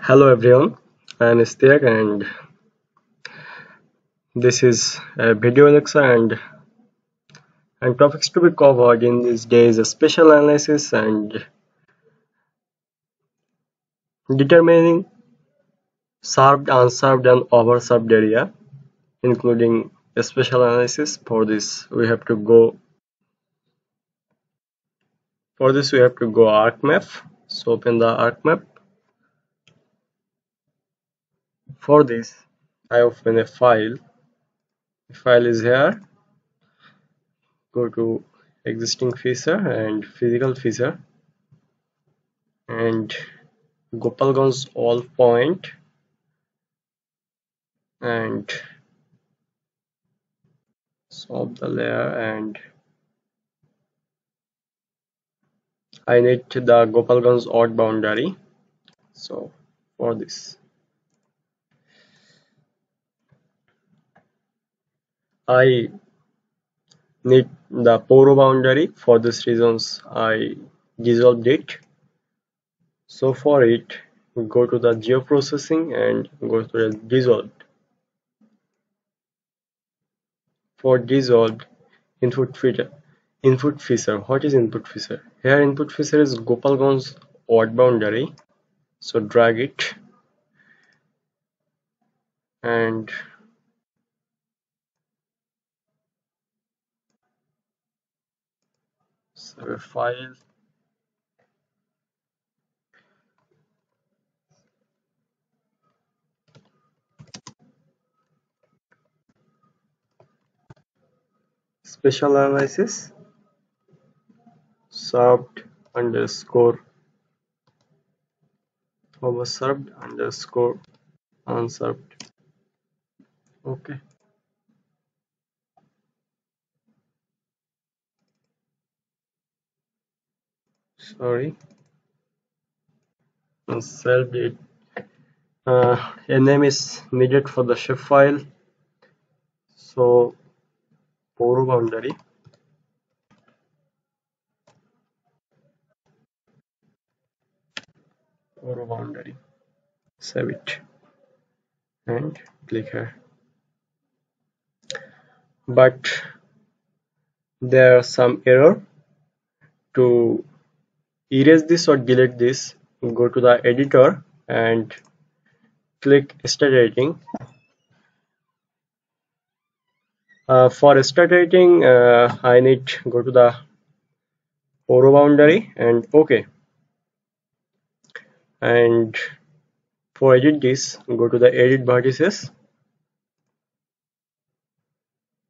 Hello everyone, I am Istiaque and this is a video lecture and and topics to be covered in these days spatial analysis and determining served, unserved and overserved area including a spatial analysis. For this we have to go for this we have to go ArcMap. So open the ArcMap for this I open a file. The file is here. Go to existing feature and physical feature. And Gopalganj all point. And solve the layer and I need the Gopalganj odd boundary. So for this I need the Poro boundary for this reasons I dissolved it. So for it go to the geoprocessing and go to the dissolved. For dissolved input feature input feature what is input feature here input feature is Gopalganj odd boundary. So drag it. And file spatial analysis. Served underscore. Overserved underscore. Unserved. Okay sorry. Saved it. Uh, a name is needed for the shapefile so Poro boundary. Poro boundary. Save it. And click here. But there are some error to erase this or delete this go to the editor and click start editing. Uh, for start editing uh, I need go to the Poro boundary and OK. And for edit this go to the edit vertices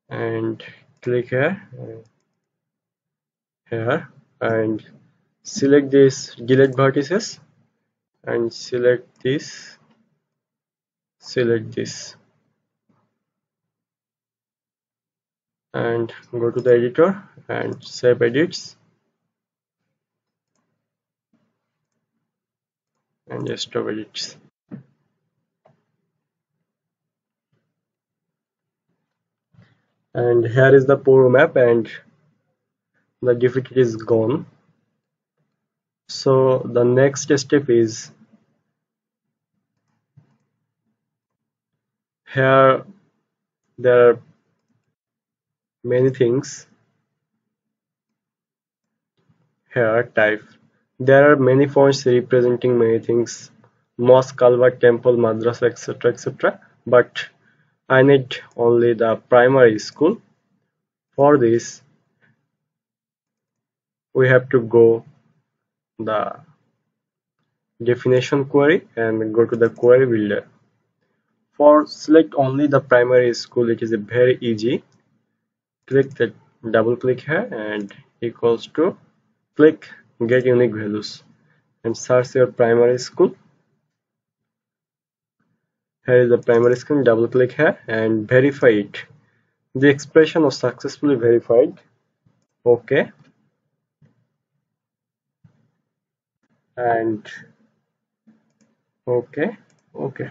and click here here and select this delete vertices and select this select this. And go to the editor and save edits. And just stop edits. And here is the Poro map and the defeat is gone so the next step is here there are many things. Here type. There are many fonts representing many things. Mosque culvert temple madrasa etc etc but i need only the primary school. For this we have to go the definition query and go to the query builder. For select only the primary school it is a very easy. Click the double click here and equals to click get unique values and search your primary school. Here is the primary school double click here and verify it. The expression was successfully verified. Okay and okay okay.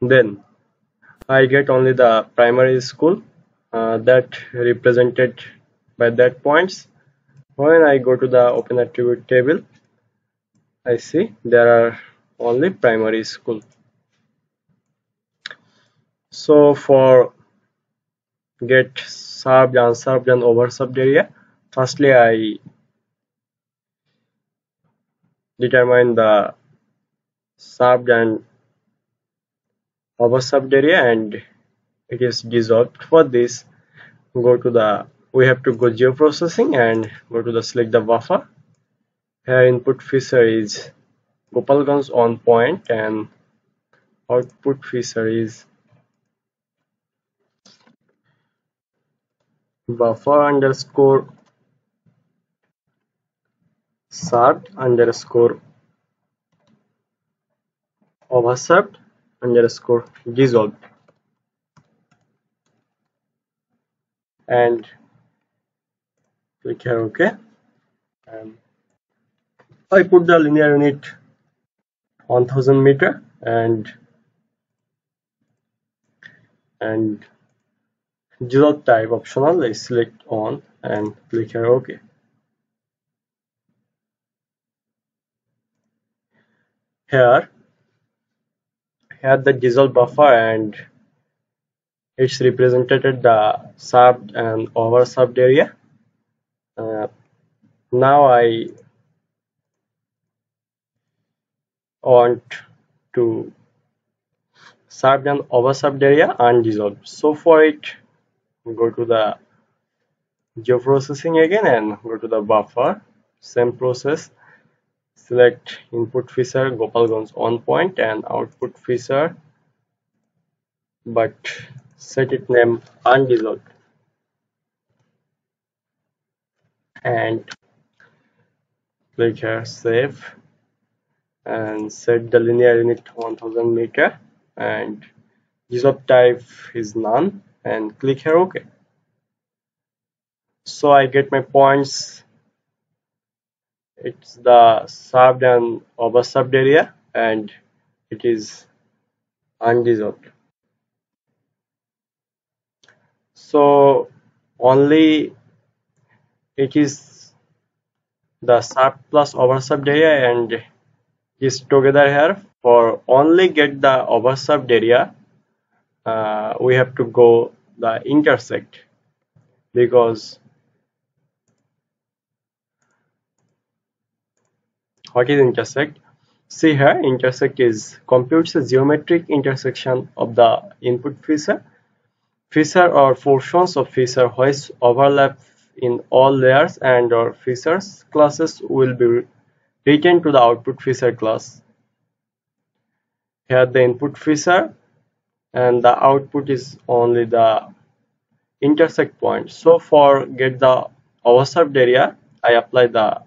Then I get only the primary school uh, that represented by that points. When I go to the open attribute table I see there are only primary school. So for get served unserved and overserved area firstly i determine the served and overserved area and it is dissolved for this. Go to the we have to go geoprocessing and go to the select the buffer. Here input feature is Gopalganj on point and output feature is buffer underscore served underscore underscore dissolved and click here ok and I put the linear unit 1000 meter and and dissolve type optional I select on and click here ok here here the dissolve buffer and it's represented the served and over served area. Uh, now I want to served and over served area and dissolve. so for it go to the geoprocessing again and go to the buffer. Same process select input feature Gopalganj on point and output feature but set it name undissolved and click here save and set the linear unit 1000 meter and dissolve type is none and click here ok so I get my points it's the served and overserved area and it is undissolved so only it is the served plus overserved area and is together here. For only get the overserved area uh, we have to go the intersect because what is intersect see here intersect is computes the geometric intersection of the input feature feature or portions of feature which overlap in all layers and or features classes will be written to the output feature class. Here the input feature and the output is only the intersect point. So for get the overserved area i apply the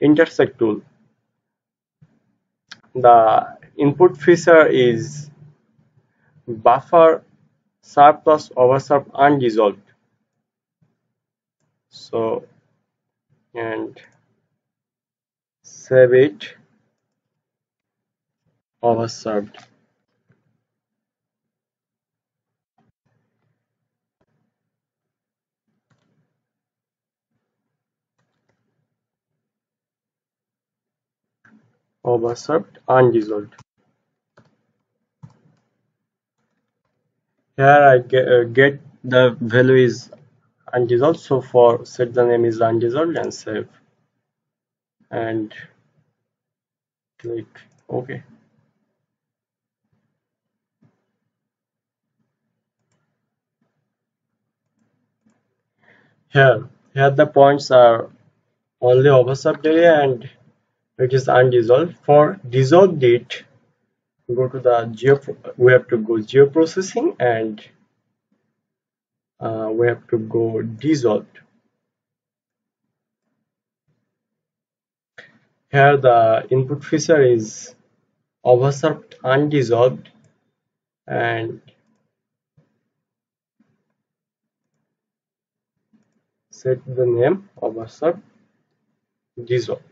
intersect tool. The input feature is buffer served plus overserved undissolved so and save it. Overserved overserved undissolved here I get, uh, get the value is undissolved so for set the name is undissolved and save. And click ok. Here here the points are only overserved area and it is undissolved. For dissolved it go to the geo we have to go geoprocessing and uh, we have to go dissolved. Here the input feature is overserved undissolved and set the name overserved dissolved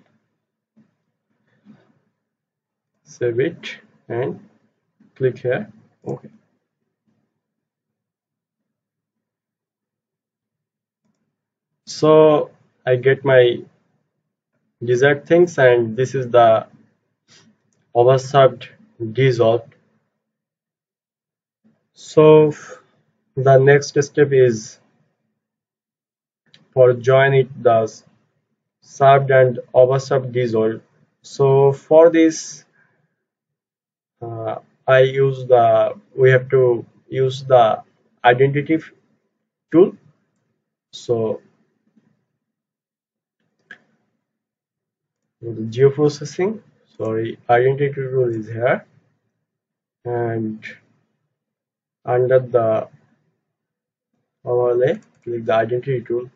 save it and click here. Okay. So I get my desired things and this is the overserved dissolved so the next step is for join it the served and overserved dissolved so for this uh, I use the we have to use the identity tool. So the geoprocessing sorry identity tool is here. And under the overlay click the identity tool.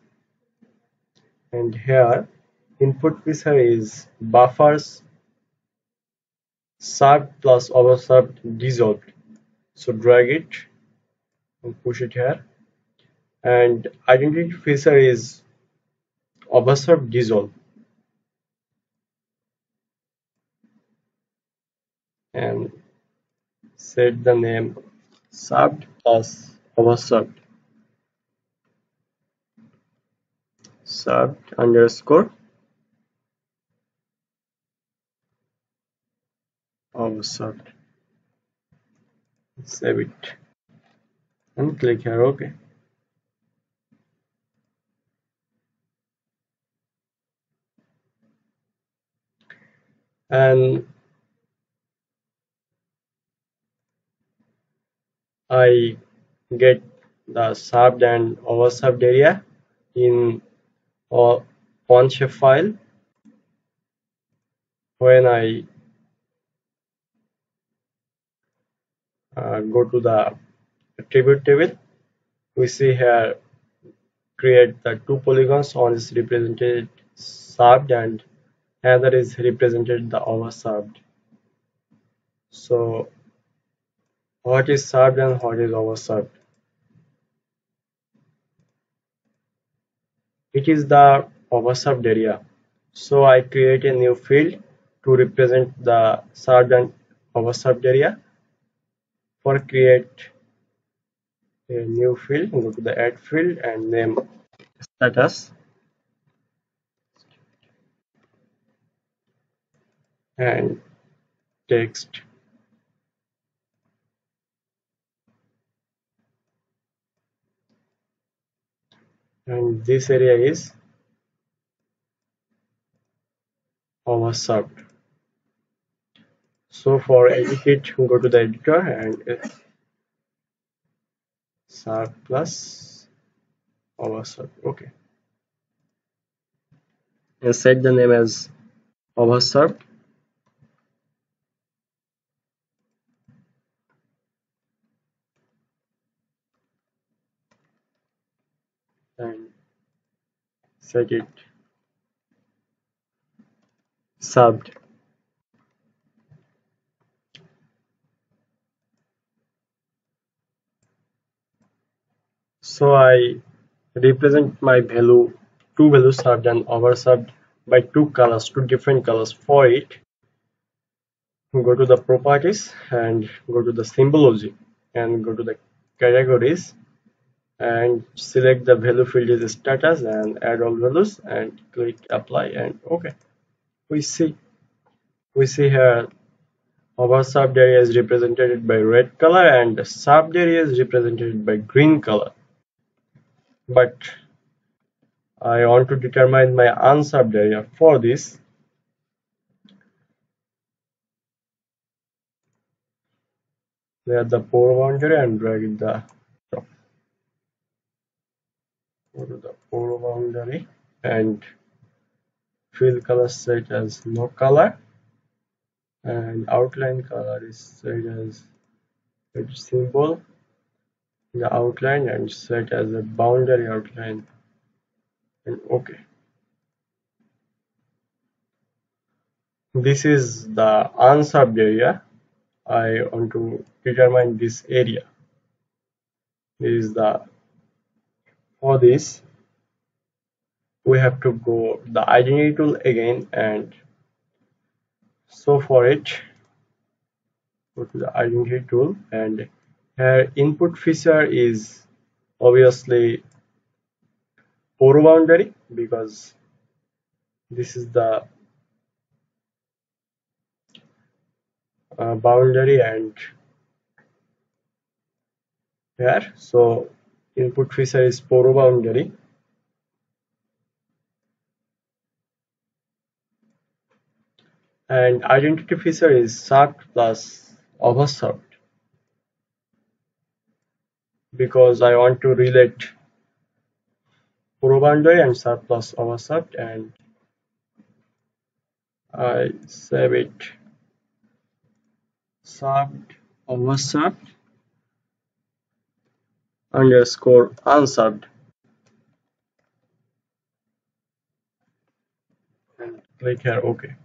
And here input feature is buffers served plus overserved dissolved so drag it and push it here. And identity feature is overserved dissolved and set the name served plus overserved. Served underscore overserved save it. And click here ok and I get the served and overserved area in a shape file. When I uh, go to the attribute table. We see here create the two polygons. One is represented served and another is represented the overserved. So what is served and what is overserved? It is the overserved area. So I create a new field to represent the served and overserved area for create a new field go to the add field and name status. And text. And this area is overserved so for edit go to the editor and serve plus overserved okay. And set the name as overserved and set it. Served so I represent my value two values served and overserved by two colors two different colors for it. Go to the properties and go to the symbology and go to the categories and select the value field is status and add all values and click apply and okay. We see we see here our area is represented by red color and served area is represented by green color but I want to determine my unserved area for this. Let the pore boundary and drag the go to the boundary and fill color set as no color and outline color is set as red symbol the outline and set as a boundary outline. And okay. This is the unserved area I want to determine this area. This is the for this we have to go the identity tool again and so for it go to the identity tool and here input feature is obviously pore boundary because this is the uh, boundary and here. So input feature is poro boundary and identity feature is served plus overserved because I want to relate poro and served plus overserved and I save it served overserved underscore unserved and click here OK.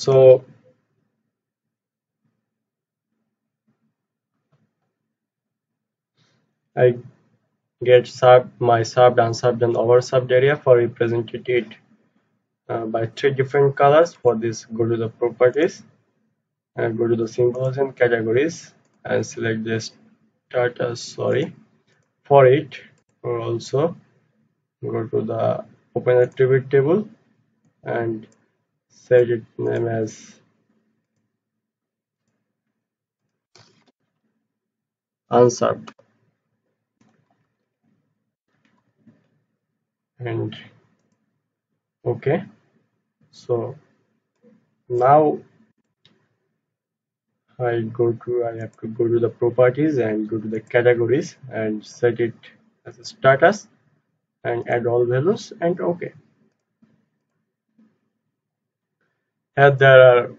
So I get sub my subbed, unsubbed, and oversubbed area for represented it uh, by three different colors. For this, go to the properties and go to the symbols and categories and select this status. Sorry, for it, or also go to the open attribute table and set its name as unsubbed. and okay so now I go to I have to go to the properties and go to the categories and set it as a status and add all values and okay here there are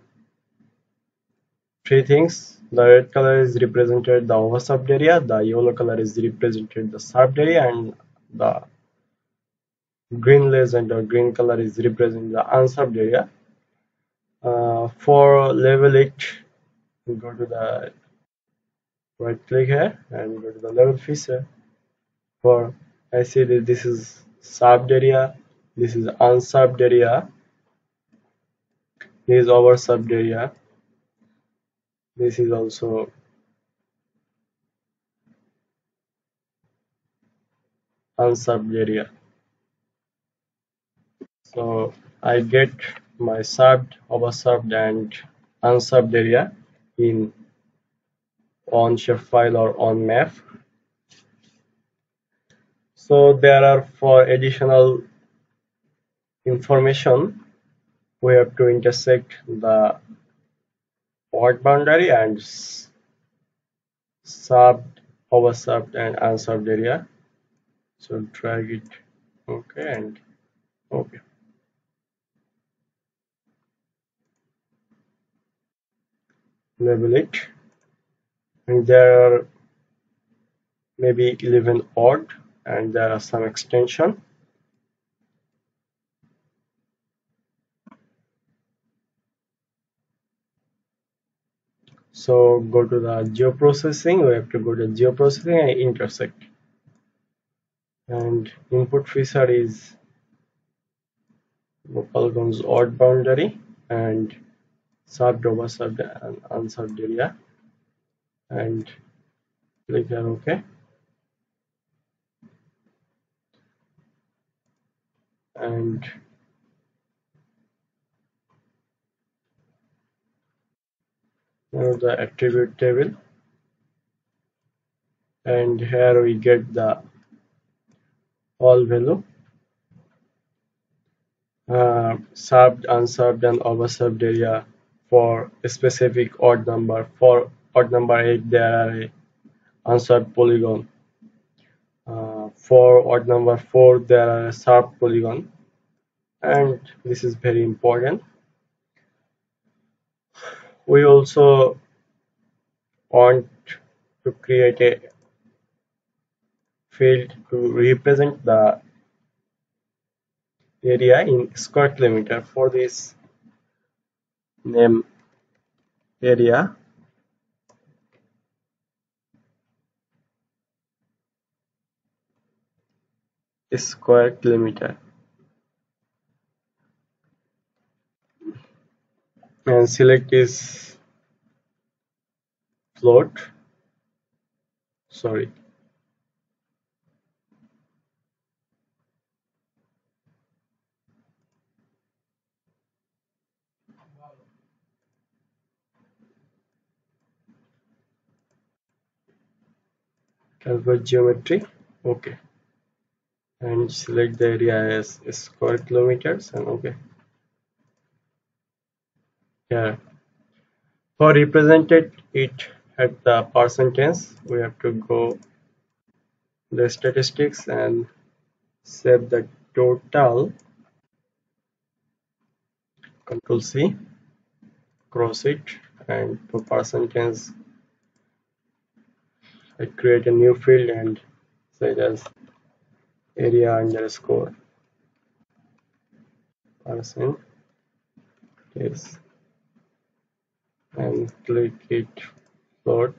three things the red color is represented the overserved area the yellow color is represented the served area and the green legend or green color is representing the unserved area. Uh, for level it we go to the right click here and go to the level feature for I see that this is served area this is unserved area this is overserved area this is also unserved area so I get my served, overserved and unserved area in on shapefile or on map. So there are for additional information we have to intersect the port boundary and served, overserved and unserved area. So drag it okay and okay. label it and there are maybe 11 odd and there are some extension so go to the geoprocessing. We have to go to geoprocessing and intersect. And input feature is polygon's odd boundary and served over served and unserved area. And click here ok and the attribute table and here we get the all value uh, served unserved and overserved area for a specific odd number. For odd number 8 there are a unserved polygon. Uh, for odd number 4 there are a served polygon and this is very important. We also want to create a field to represent the area in square kilometer. For this name area square kilometer and select is float. Sorry. Calculate geometry. Okay. And select the area as square kilometers and okay for represented it at the percentage we have to go the statistics and save the total. Control C cross it and for percentage I create a new field and say as area underscore percent. Yes and click it float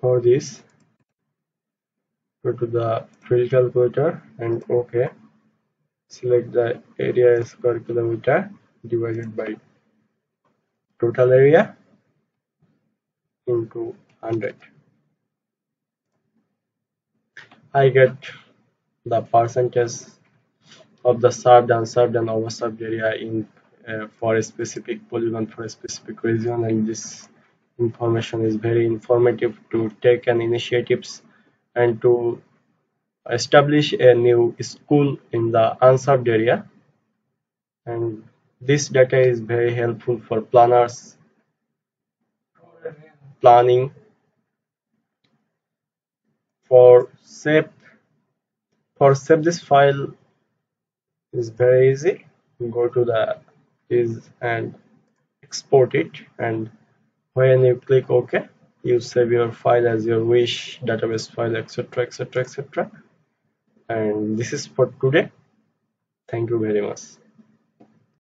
for this go to the field calculator and ok. Select the area square kilometer divided by total area into 100 I get the percentage of the served, and unserved, and overserved area in uh, for a specific polygon for a specific region, and this information is very informative to take an initiatives and to establish a new school in the unserved area. And this data is very helpful for planners planning for save for save this file is very easy. Go to the is and export it. And when you click ok you save your file as your wish database file etc etc etc and this is for today. Thank you very much